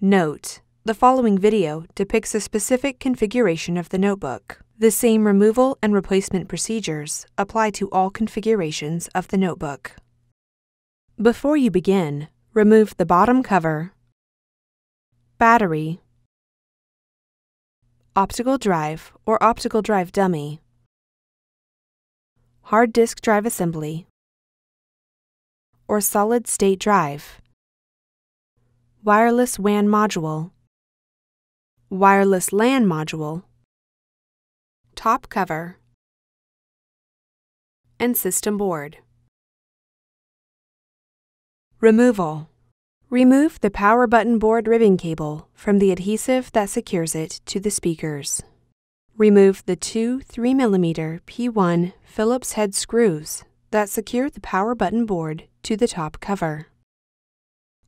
Note: the following video depicts a specific configuration of the notebook. The same removal and replacement procedures apply to all configurations of the notebook. Before you begin, remove the bottom cover, battery, optical drive or optical drive dummy, hard disk drive assembly, or solid state drive, wireless WAN module, wireless LAN module, top cover, and system board. Removal Remove the power button board ribbon cable from the adhesive that secures it to the speakers. Remove the two 3mm P1 Phillips head screws that secure the power button board to the top cover.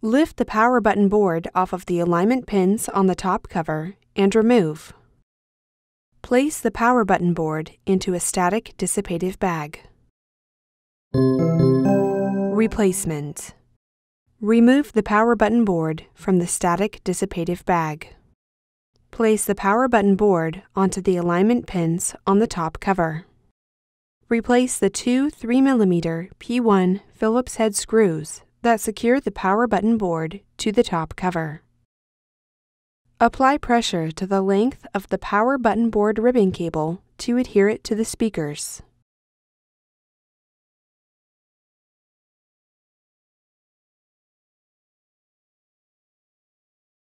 Lift the power button board off of the alignment pins on the top cover and remove. Place the power button board into a static dissipative bag. Replacement Remove the power button board from the static dissipative bag. Place the power button board onto the alignment pins on the top cover. Replace the two 3mm P1 Phillips head screws that secure the power button board to the top cover. Apply pressure to the length of the power button board ribbon cable to adhere it to the speakers.